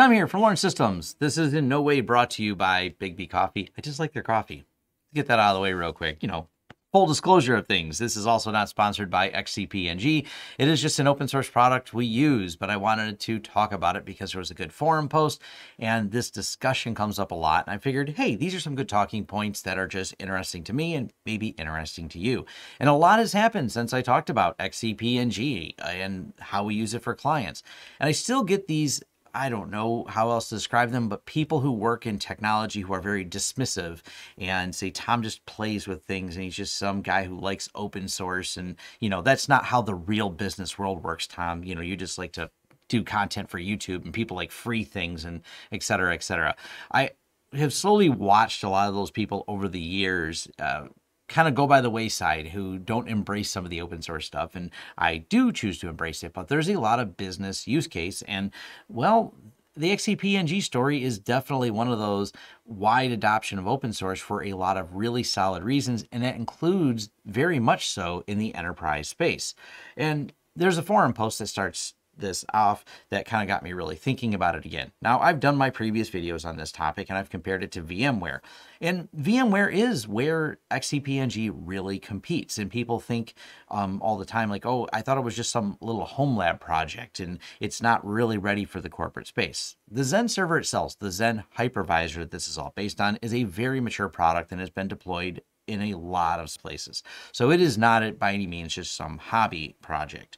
Tom here from Lawrence Systems. This is in no way brought to you by Big B Coffee. I just like their coffee. Get that out of the way real quick. You know, full disclosure of things. This is also not sponsored by XCP-ng. It is just an open source product we use, but I wanted to talk about it because there was a good forum post and this discussion comes up a lot. And I figured, hey, these are some good talking points that are just interesting to me and maybe interesting to you. And a lot has happened since I talked about XCP-ng and how we use it for clients. And I still get these I don't know how else to describe them, but people who work in technology who are very dismissive and say Tom just plays with things and he's just some guy who likes open source. And, you know, that's not how the real business world works, Tom. You know, you just like to do content for YouTube and people like free things and et cetera, et cetera. I have slowly watched a lot of those people over the years uh, kind of go by the wayside who don't embrace some of the open source stuff. And I do choose to embrace it, but there's a lot of business use case. And well, the XCP-ng story is definitely one of those wide adoption of open source for a lot of really solid reasons. And that includes very much so in the enterprise space. And there's a forum post that starts this off that kind of got me really thinking about it again. Now, I've done my previous videos on this topic and I've compared it to VMware. And VMware is where XCP-ng really competes. And people think um, all the time, like, oh, I thought it was just some little home lab project and it's not really ready for the corporate space. The Xen server itself, the Xen hypervisor that this is all based on, is a very mature product and has been deployed in a lot of places. So it is not by any means just some hobby project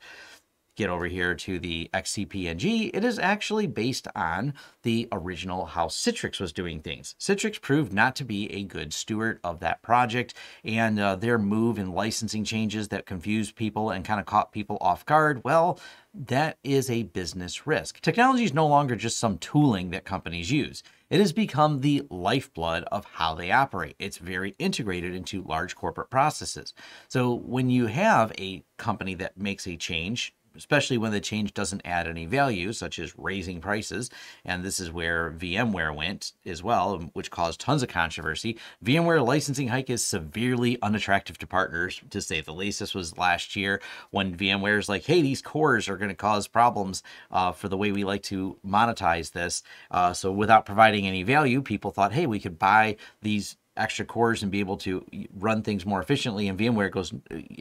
get over here to the XCP-ng, it is actually based on the original how Citrix was doing things. Citrix proved not to be a good steward of that project, and uh, their move in licensing changes that confused people and kind of caught people off guard, well, that is a business risk. Technology is no longer just some tooling that companies use. It has become the lifeblood of how they operate. It's very integrated into large corporate processes. So when you have a company that makes a change, especially when the change doesn't add any value, such as raising prices. And this is where VMware went as well, which caused tons of controversy. VMware licensing hike is severely unattractive to partners, to say the least. This was last year when VMware is like, hey, these cores are going to cause problems uh, for the way we like to monetize this. Uh, so without providing any value, people thought, hey, we could buy these extra cores and be able to run things more efficiently. And VMware goes,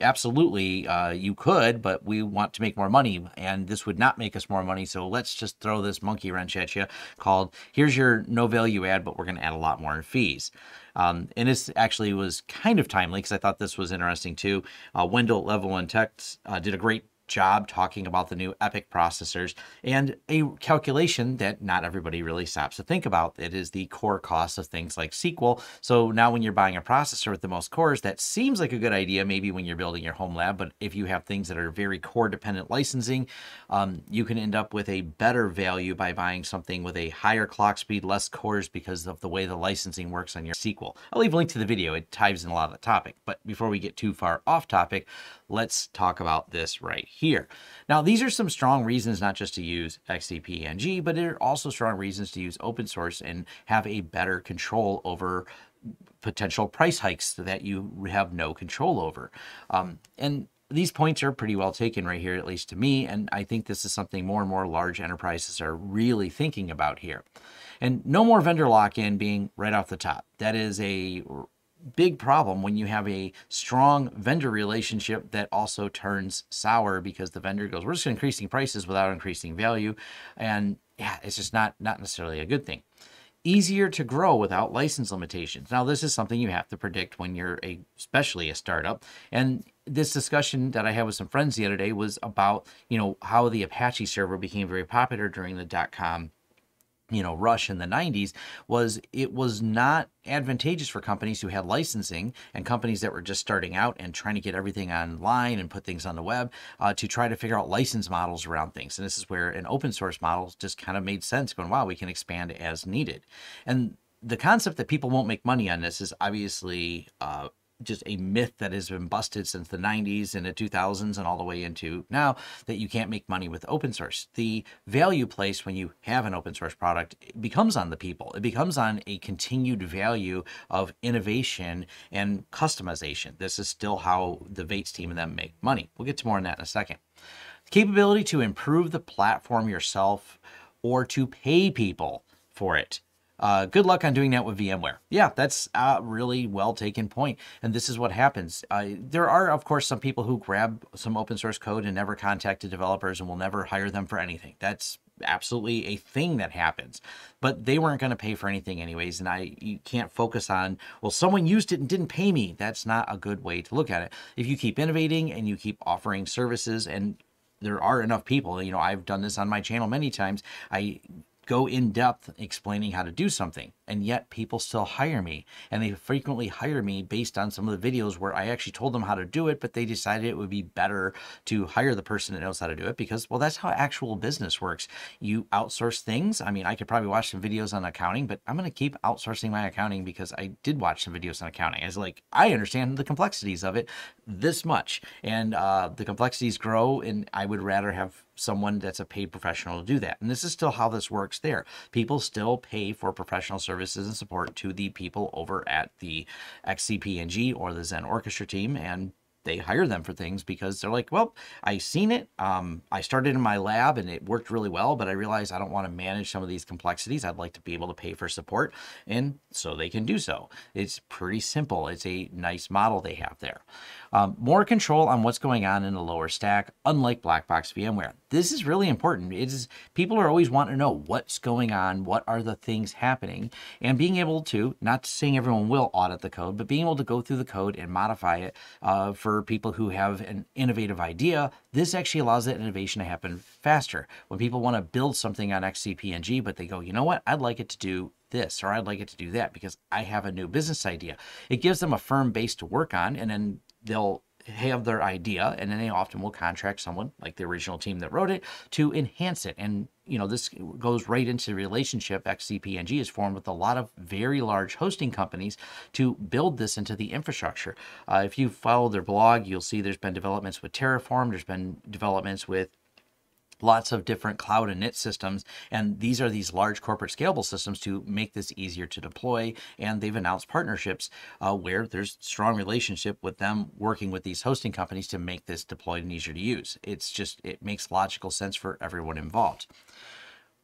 absolutely, uh, you could, but we want to make more money, and this would not make us more money. So let's just throw this monkey wrench at you called, here's your no value add, but we're going to add a lot more in fees. Um, and this actually was kind of timely because I thought this was interesting too. Uh, Wendell Level One Tech uh, did a great job talking about the new EPYC processors and a calculation that not everybody really stops to think about. It is the core cost of things like SQL. So now when you're buying a processor with the most cores, that seems like a good idea maybe when you're building your home lab, but if you have things that are very core dependent licensing, um, you can end up with a better value by buying something with a higher clock speed, less cores because of the way the licensing works on your SQL. I'll leave a link to the video. It ties in a lot of the topic. But before we get too far off topic, let's talk about this right here. Now, these are some strong reasons not just to use XCP-ng, but there are also strong reasons to use open source and have a better control over potential price hikes that you have no control over. Um, and these points are pretty well taken right here, at least to me, and I think this is something more and more large enterprises are really thinking about here. And no more vendor lock-in being right off the top. That is a big problem when you have a strong vendor relationship that also turns sour because the vendor goes, we're just increasing prices without increasing value. And yeah, it's just not, not necessarily a good thing. Easier to grow without license limitations. Now, this is something you have to predict when you're a, especially a startup. And this discussion that I had with some friends the other day was about, you know, how the Apache server became very popular during the dot-com you know, rush in the 90s was it was not advantageous for companies who had licensing and companies that were just starting out and trying to get everything online and put things on the web uh, to try to figure out license models around things. And this is where an open source model just kind of made sense going, wow, we can expand as needed. And the concept that people won't make money on this is obviously uh, just a myth that has been busted since the 90s and the 2000s and all the way into now that you can't make money with open source. The value placed when you have an open source product becomes on the people. It becomes on a continued value of innovation and customization. This is still how the Vates team and them make money. We'll get to more on that in a second. The capability to improve the platform yourself or to pay people for it. Uh, good luck on doing that with VMware. Yeah, that's a really well taken point. And this is what happens. Uh, there are, of course, some people who grab some open source code and never contact the developers and will never hire them for anything. That's absolutely a thing that happens but they weren't going to pay for anything anyways and i you can't focus on well someone used it and didn't pay me that's not a good way to look at it if you keep innovating and you keep offering services and there are enough people you know i've done this on my channel many times i go in depth explaining how to do something and yet people still hire me and they frequently hire me based on some of the videos where i actually told them how to do it but they decided it would be better to hire the person that knows how to do it because well that's how actual business works. You outsource things. I mean i could probably watch some videos on accounting but i'm going to keep outsourcing my accounting because i did watch some videos on accounting. It's like i understand the complexities of it this much and uh, the complexities grow and i would rather have someone that's a paid professional to do that. And this is still how this works there. People still pay for professional services and support to the people over at the XCP-ng or the Xen Orchestra team. And they hire them for things because they're like, well, I seen it. Um, I started in my lab and it worked really well, but I realized I don't want to manage some of these complexities. I'd like to be able to pay for support, and so they can do so. It's pretty simple. It's a nice model they have there. Um, more control on what's going on in the lower stack, unlike black box VMware. This is really important. It is people are always wanting to know what's going on, what are the things happening, and being able to, not saying everyone will audit the code, but being able to go through the code and modify it uh, for people who have an innovative idea. This actually allows that innovation to happen faster. When people want to build something on XCP-ng, but they go, you know what, I'd like it to do this or I'd like it to do that because I have a new business idea. It gives them a firm base to work on and then they'll have their idea and then they often will contract someone like the original team that wrote it to enhance it. And you know this goes right into the relationship xcp-ng is formed with a lot of very large hosting companies to build this into the infrastructure. Uh, if you follow their blog you'll see there's been developments with terraform there's been developments with lots of different cloud and NIT systems. And these are these large corporate scalable systems to make this easier to deploy. And they've announced partnerships uh, where there's strong relationship with them working with these hosting companies to make this deployed and easier to use. It's just, it makes logical sense for everyone involved.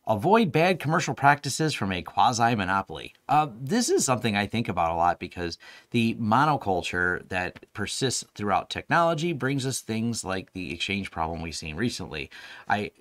Avoid bad commercial practices from a quasi monopoly. Uh, this is something I think about a lot because the monoculture that persists throughout technology brings us things like the exchange problem we've seen recently. I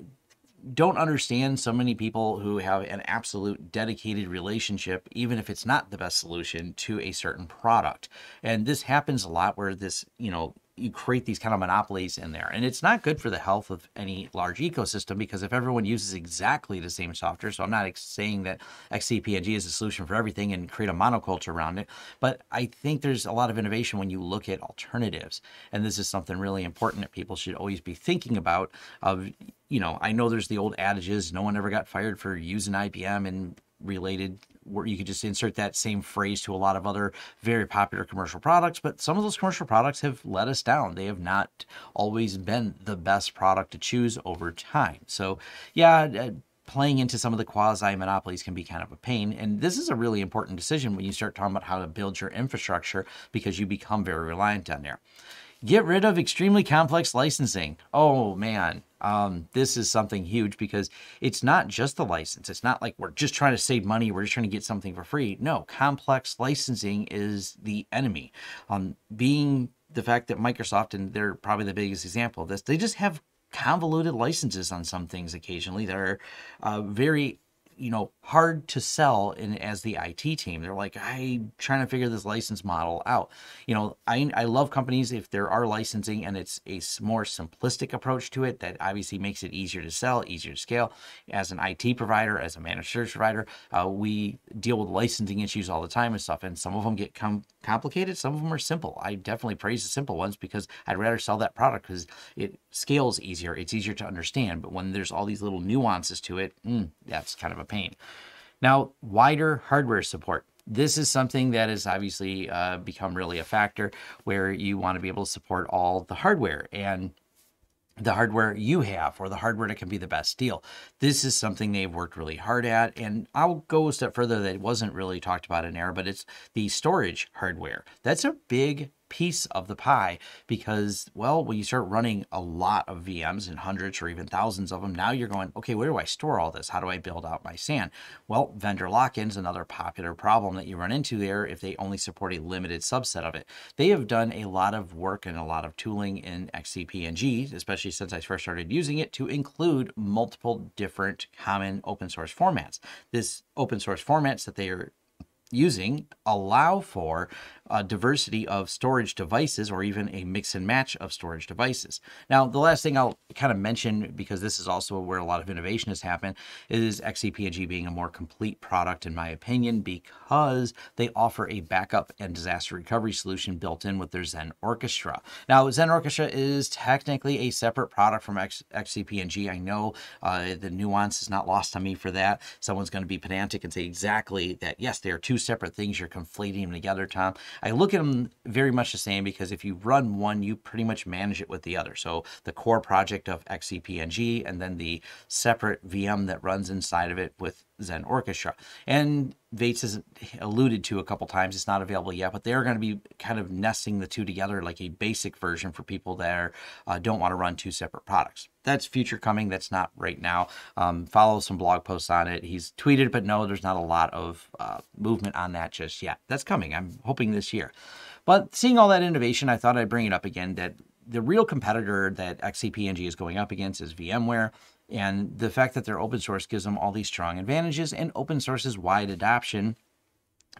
don't understand so many people who have an absolute dedicated relationship, even if it's not the best solution, to a certain product. And this happens a lot where this, you know, you create these kind of monopolies in there. And it's not good for the health of any large ecosystem because if everyone uses exactly the same software, so I'm not saying that XCP-ng is a solution for everything and create a monoculture around it, but I think there's a lot of innovation when you look at alternatives. And this is something really important that people should always be thinking about of, you know, I know there's the old adages, no one ever got fired for using IBM and related where you could just insert that same phrase to a lot of other very popular commercial products, but some of those commercial products have let us down. They have not always been the best product to choose over time. So, yeah, uh, playing into some of the quasi monopolies can be kind of a pain. And this is a really important decision when you start talking about how to build your infrastructure because you become very reliant on there. Get rid of extremely complex licensing. Oh man, um, this is something huge because it's not just the license. It's not like we're just trying to save money. We're just trying to get something for free. No, complex licensing is the enemy. Um, being the fact that Microsoft, and they're probably the biggest example of this, they just have convoluted licenses on some things occasionally that are uh, very you know, hard to sell in as the IT team. They're like, I'm trying to figure this license model out. You know, I, I love companies if there are licensing and it's a more simplistic approach to it that obviously makes it easier to sell, easier to scale. As an IT provider, as a managed service provider, uh, we deal with licensing issues all the time and stuff. And some of them get com complicated, some of them are simple. I definitely praise the simple ones because I'd rather sell that product because it scales easier. It's easier to understand. But when there's all these little nuances to it, mm, that's kind of a pain. Now, wider hardware support. This is something that has obviously uh, become really a factor where you want to be able to support all the hardware and the hardware you have or the hardware that can be the best deal. This is something they've worked really hard at. And I'll go a step further that wasn't really talked about in air, but it's the storage hardware. That's a big piece of the pie because, well, when you start running a lot of VMs and hundreds or even thousands of them, now you're going, okay, where do I store all this? How do I build out my SAN? Well, vendor lock-in is another popular problem that you run into there if they only support a limited subset of it. They have done a lot of work and a lot of tooling in XCP-ng, especially since I first started using it, to include multiple different common open source formats. This open source formats that they are using allow for a diversity of storage devices or even a mix and match of storage devices. Now, the last thing I'll kind of mention, because this is also where a lot of innovation has happened, is XCP-ng being a more complete product, in my opinion, because they offer a backup and disaster recovery solution built in with their Xen Orchestra. Now, Xen Orchestra is technically a separate product from X- XCP-ng. I know uh, the nuance is not lost on me for that. Someone's going to be pedantic and say exactly that, yes, they are two separate things. You're conflating them together, Tom. I look at them very much the same because if you run one, you pretty much manage it with the other. So the core project of XCP-ng and then the separate VM that runs inside of it with Xen Orchestra. And Vates has alluded to a couple times, it's not available yet, but they're going to be kind of nesting the two together like a basic version for people that are, uh, don't want to run two separate products. That's future coming. That's not right now. Um, follow some blog posts on it. He's tweeted, but no, there's not a lot of uh, movement on that just yet. That's coming. I'm hoping this year. But seeing all that innovation, I thought I'd bring it up again that the real competitor that XCP-ng is going up against is VMware. And the fact that they're open source gives them all these strong advantages, and open source is wide adoption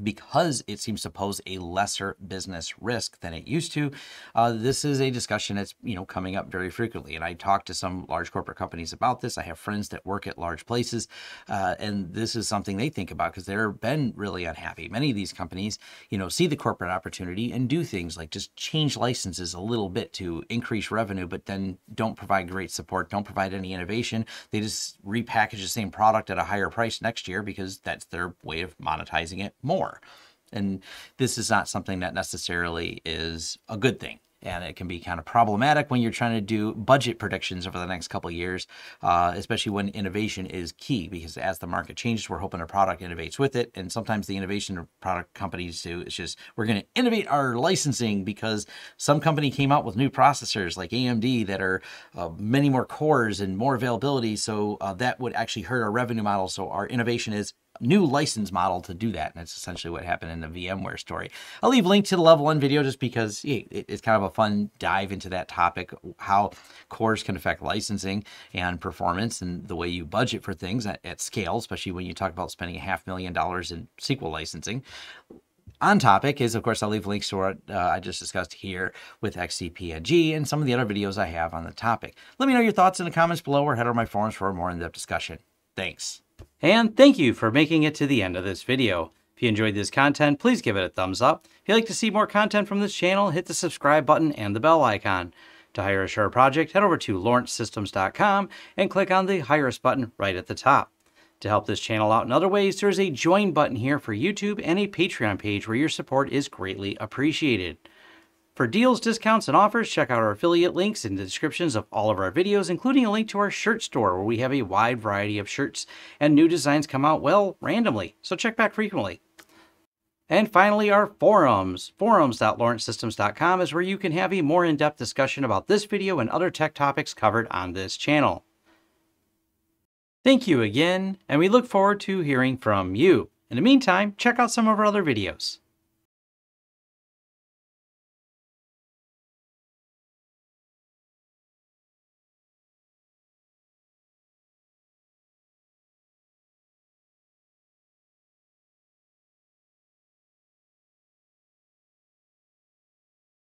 because it seems to pose a lesser business risk than it used to. Uh, this is a discussion that's you know coming up very frequently, and I talk to some large corporate companies about this. I have friends that work at large places, uh, and this is something they think about because they're been really unhappy. Many of these companies, you know, see the corporate opportunity and do things like just change licenses a little bit to increase revenue, but then don't provide great support, don't provide any innovation. They just repackage the same product at a higher price next year because that's their way of monetizing it more more. And this is not something that necessarily is a good thing. And it can be kind of problematic when you're trying to do budget predictions over the next couple years, uh, especially when innovation is key. Because as the market changes, we're hoping a product innovates with it. And sometimes the innovation product companies do is just we're going to innovate our licensing because some company came out with new processors like AMD that are uh, many more cores and more availability. So uh, that would actually hurt our revenue model. So our innovation is new license model to do that. And that's essentially what happened in the VMware story. I'll leave a link to the level one video just because it's kind of a fun dive into that topic, how cores can affect licensing and performance and the way you budget for things at, at scale, especially when you talk about spending a half million dollars in SQL licensing on topic is, of course, I'll leave links to what uh, I just discussed here with XCP-ng and some of the other videos I have on the topic. Let me know your thoughts in the comments below or head over my forums for a more in-depth discussion. Thanks. And thank you for making it to the end of this video. If you enjoyed this content, please give it a thumbs up. If you'd like to see more content from this channel, hit the subscribe button and the bell icon. To hire a Sure project, head over to lawrencesystems.com and click on the Hire Us button right at the top. To help this channel out in other ways, there's a Join button here for YouTube and a Patreon page where your support is greatly appreciated. For deals, discounts, and offers, check out our affiliate links in the descriptions of all of our videos, including a link to our shirt store where we have a wide variety of shirts and new designs come out, well, randomly, so check back frequently. And finally, our forums. Forums.lawrencesystems.com is where you can have a more in-depth discussion about this video and other tech topics covered on this channel. Thank you again, and we look forward to hearing from you. In the meantime, check out some of our other videos.